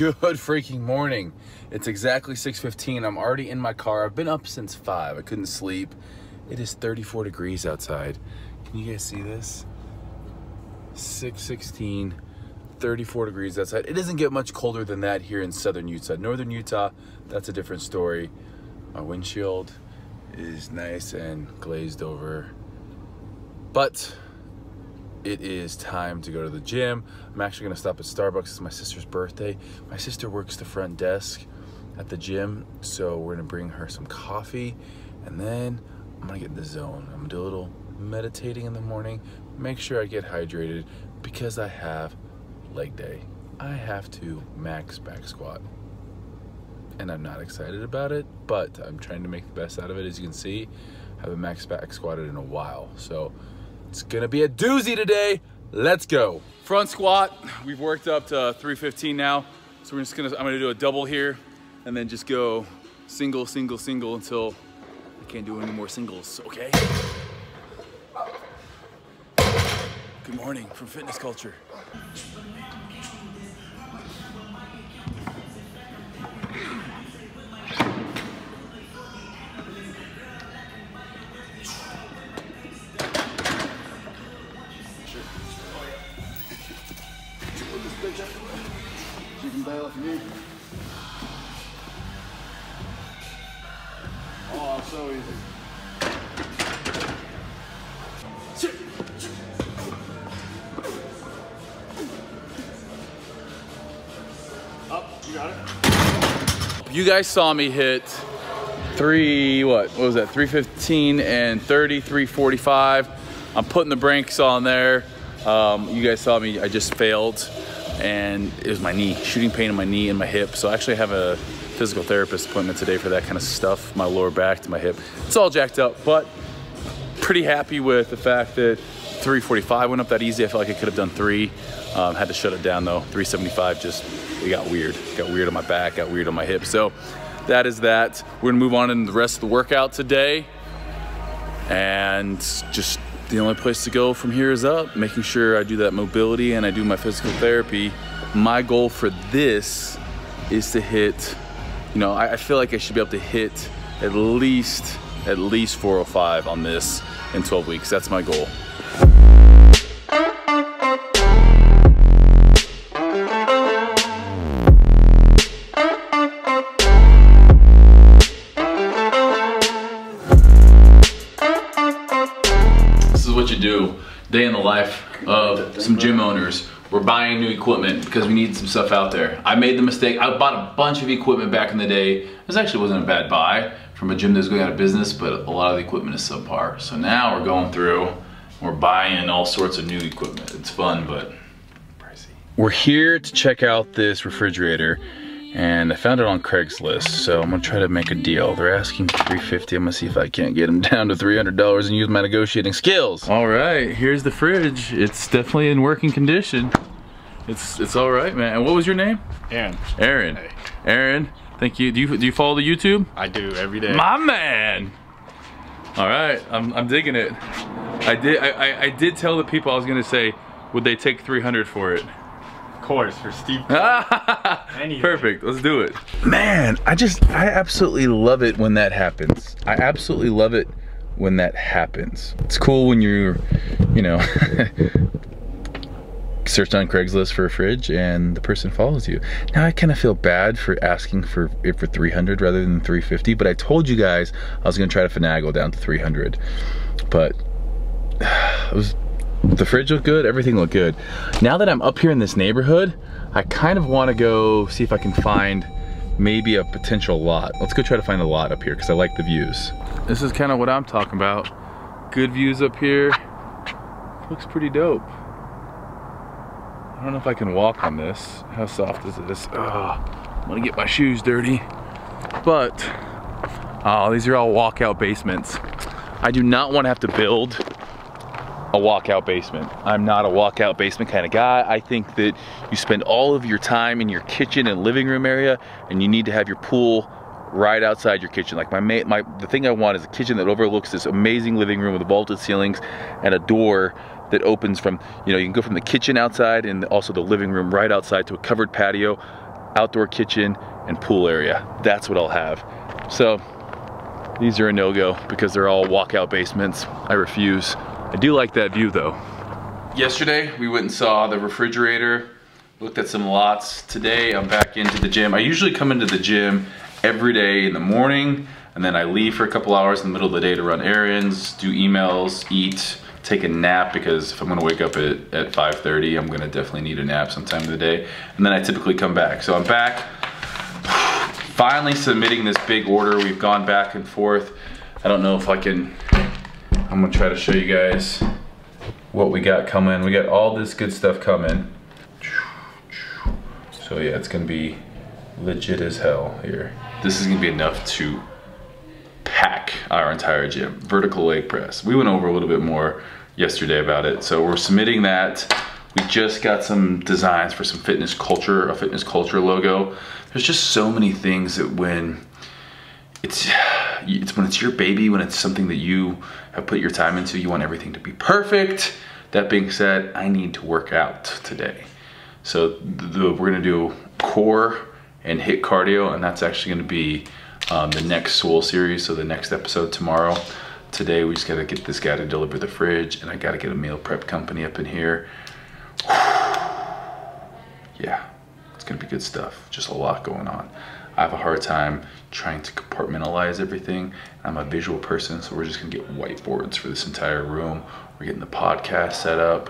Good freaking morning. It's exactly 6.15. I'm already in my car. I've been up since 5. I couldn't sleep. It is 34 degrees outside. Can you guys see this? 6.16, 34 degrees outside. It doesn't get much colder than that here in southern Utah. Northern Utah, that's a different story. My windshield is nice and glazed over. But it is time to go to the gym. I'm actually gonna stop at Starbucks. It's my sister's birthday. My sister works the front desk at the gym, so we're gonna bring her some coffee and then I'm gonna get in the zone. I'm gonna do a little meditating in the morning, make sure I get hydrated because I have leg day. I have to max back squat. And I'm not excited about it, but I'm trying to make the best out of it. As you can see, I haven't max back squatted in a while. So it's gonna be a doozy today. Let's go. Front squat, we've worked up to 315 now. So we're just gonna, I'm gonna do a double here and then just go single, single, single until I can't do any more singles, okay? Good morning from Fitness Culture. Oh, so easy. Up, you got it. You guys saw me hit three, what, what was that, 315 and 30, 345. I'm putting the brakes on there. Um, you guys saw me, I just failed and it was my knee, shooting pain in my knee and my hip. So I actually have a physical therapist appointment today for that kind of stuff, my lower back to my hip. It's all jacked up, but pretty happy with the fact that 345 went up that easy. I felt like I could have done three. Um, had to shut it down though. 375 just, it got weird. Got weird on my back, got weird on my hip. So that is that. We're gonna move on in the rest of the workout today. And just the only place to go from here is up, making sure I do that mobility and I do my physical therapy. My goal for this is to hit, you know, I, I feel like I should be able to hit at least, at least 405 on this in 12 weeks. That's my goal. Do, day in the life of some gym owners. We're buying new equipment because we need some stuff out there. I made the mistake, I bought a bunch of equipment back in the day. This actually wasn't a bad buy from a gym that was going out of business, but a lot of the equipment is subpar. So now we're going through, we're buying all sorts of new equipment. It's fun, but pricey. We're here to check out this refrigerator and I found it on Craigslist, so I'm gonna try to make a deal. They're asking 350. I'm gonna see if I can't get them down to $300 and use my negotiating skills. All right, here's the fridge. It's definitely in working condition. It's it's all right, man. And what was your name? Aaron. Aaron. Hey. Aaron, thank you. Do you do you follow the YouTube? I do every day. My man. All right, I'm I'm digging it. I did I, I, I did tell the people I was gonna say, would they take 300 for it? Of course, for Steve. Perfect, let's do it. Man, I just, I absolutely love it when that happens. I absolutely love it when that happens. It's cool when you're, you know, searched on Craigslist for a fridge and the person follows you. Now I kind of feel bad for asking for it for 300 rather than 350, but I told you guys I was gonna try to finagle down to 300. But it was the fridge looked good, everything looked good. Now that I'm up here in this neighborhood, I kind of wanna go see if I can find maybe a potential lot. Let's go try to find a lot up here because I like the views. This is kind of what I'm talking about. Good views up here. Looks pretty dope. I don't know if I can walk on this. How soft is this? Oh, I'm gonna get my shoes dirty. But, oh, these are all walkout basements. I do not want to have to build a walkout basement. I'm not a walkout basement kind of guy. I think that you spend all of your time in your kitchen and living room area and you need to have your pool right outside your kitchen. Like my, my the thing I want is a kitchen that overlooks this amazing living room with vaulted ceilings and a door that opens from, you know, you can go from the kitchen outside and also the living room right outside to a covered patio. outdoor kitchen, and pool area. That's what I'll have. So these are a no-go because they're all walkout basements. I refuse. I do like that view though. Yesterday, we went and saw the refrigerator, looked at some lots. Today, I'm back into the gym. I usually come into the gym every day in the morning, and then I leave for a couple hours in the middle of the day to run errands, do emails, eat, take a nap because if I'm gonna wake up at, at 5.30, I'm gonna definitely need a nap sometime in the day. And then I typically come back. So I'm back, finally submitting this big order. We've gone back and forth. I don't know if I can, I'm gonna try to show you guys what we got coming. We got all this good stuff coming. So yeah, it's gonna be legit as hell here. This is gonna be enough to pack our entire gym. Vertical leg press. We went over a little bit more yesterday about it. So we're submitting that. We just got some designs for some fitness culture, a fitness culture logo. There's just so many things that when it's it's when it's your baby, when it's something that you have put your time into, you want everything to be perfect. That being said, I need to work out today. So the, we're gonna do core and HIIT cardio, and that's actually gonna be um, the next Soul series, so the next episode tomorrow. Today we just gotta get this guy to deliver the fridge, and I gotta get a meal prep company up in here. yeah, it's gonna be good stuff. Just a lot going on. I have a hard time trying to compartmentalize everything. I'm a visual person, so we're just gonna get whiteboards for this entire room. We're getting the podcast set up.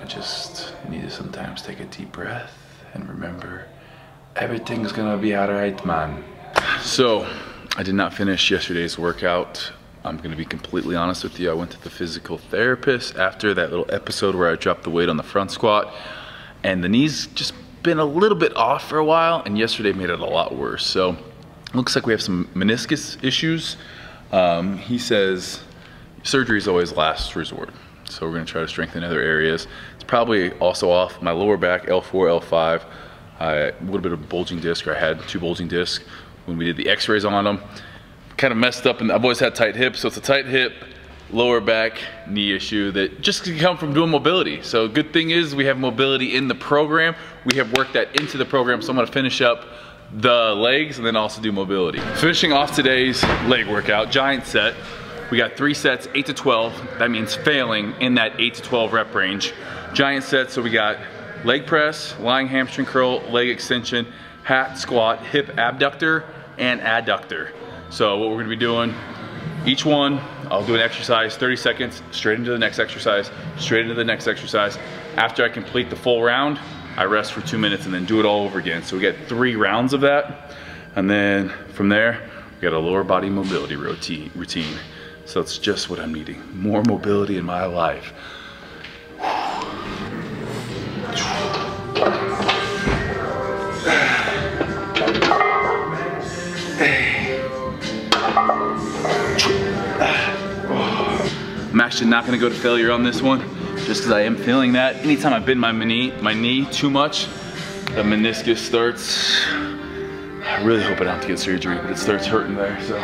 I just need to sometimes take a deep breath and remember everything's gonna be all right, man. So, I did not finish yesterday's workout. I'm gonna be completely honest with you. I went to the physical therapist after that little episode where I dropped the weight on the front squat and the knees just been a little bit off for a while and yesterday made it a lot worse. So, looks like we have some meniscus issues. Um, he says surgery is always last resort. So we're gonna try to strengthen other areas. It's probably also off my lower back, L4, L5. a little bit of bulging disc, or I had two bulging discs when we did the x-rays on them. Kind of messed up, and I've always had tight hips, so it's a tight hip, lower back, knee issue that just can come from doing mobility. So good thing is we have mobility in the program. We have worked that into the program, so I'm gonna finish up the legs and then also do mobility. Finishing off today's leg workout, giant set. We got three sets, eight to 12. That means failing in that eight to 12 rep range. Giant set, so we got leg press, lying hamstring curl, leg extension, hack, squat, hip abductor, and adductor. So what we're gonna be doing, each one, I'll do an exercise, 30 seconds, straight into the next exercise, straight into the next exercise. After I complete the full round, I rest for two minutes and then do it all over again. So we get three rounds of that. And then from there, we got a lower body mobility routine. So it's just what I'm needing. More mobility in my life. Actually not gonna go to failure on this one just because I am feeling that. Anytime I bend my knee, my knee too much, the meniscus starts, I really hope I don't have to get surgery, but it starts hurting there, so.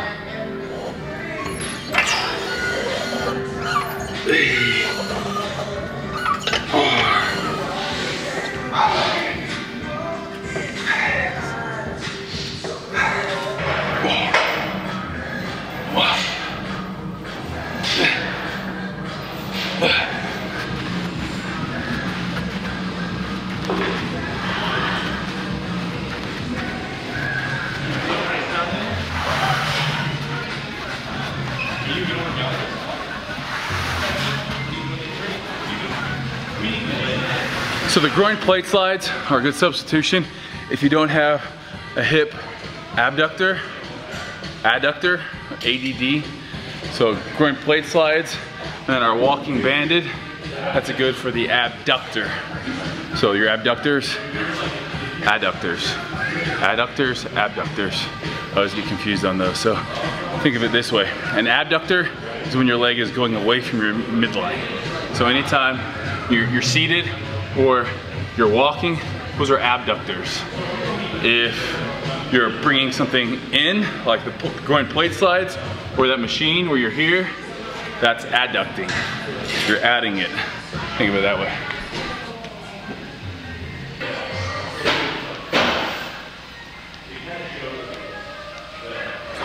The groin plate slides are a good substitution if you don't have a hip abductor, adductor, ADD. So groin plate slides and then our walking banded, that's a good for the abductor. So your abductors, adductors, adductors, abductors. I always get confused on those. So think of it this way. An abductor is when your leg is going away from your midline. So anytime you're, you're seated or you're walking, those are abductors. If you're bringing something in, like the groin plate slides, or that machine where you're here, that's adducting. You're adding it. Think of it that way.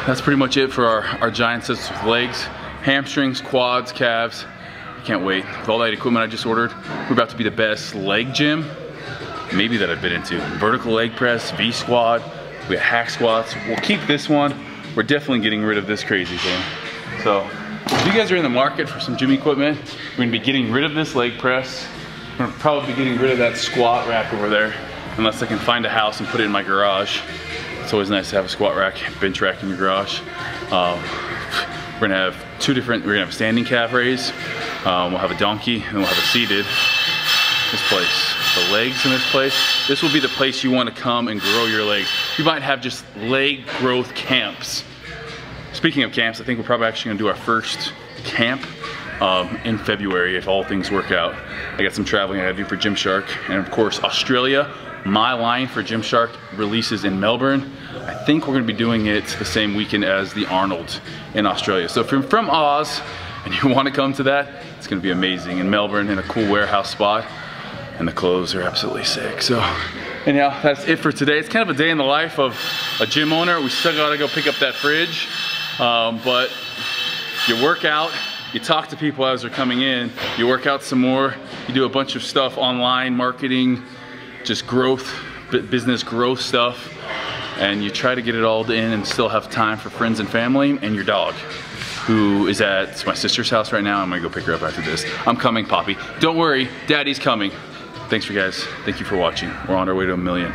That's pretty much it for our, our giant sets of legs, hamstrings, quads, calves, I can't wait. With all that equipment I just ordered, we're about to be the best leg gym maybe that I've been into. Vertical leg press, V squat, we got hack squats. We'll keep this one. We're definitely getting rid of this crazy thing. So if you guys are in the market for some gym equipment, we're gonna be getting rid of this leg press. We're gonna probably be getting rid of that squat rack over there, unless I can find a house and put it in my garage. It's always nice to have a squat rack, bench rack in your garage. Um, we're gonna have two different, we're gonna have standing calf raise, um, we'll have a donkey, and we'll have a seated. This place, the legs in this place, this will be the place you wanna come and grow your legs. You might have just leg growth camps. Speaking of camps, I think we're probably actually gonna do our first camp um, in February if all things work out. I got some traveling I gotta do for Gymshark, and of course Australia. My line for Gymshark releases in Melbourne. I think we're gonna be doing it the same weekend as the Arnold in Australia. So if you're from Oz and you wanna come to that, it's gonna be amazing in Melbourne in a cool warehouse spot. And the clothes are absolutely sick. So anyhow, that's it for today. It's kind of a day in the life of a gym owner. We still gotta go pick up that fridge. Um, but you work out, you talk to people as they're coming in, you work out some more, you do a bunch of stuff online, marketing, just growth, business growth stuff, and you try to get it all in and still have time for friends and family and your dog who is at my sister's house right now. I'm gonna go pick her up after this. I'm coming, Poppy. Don't worry, Daddy's coming. Thanks for guys. Thank you for watching. We're on our way to a million.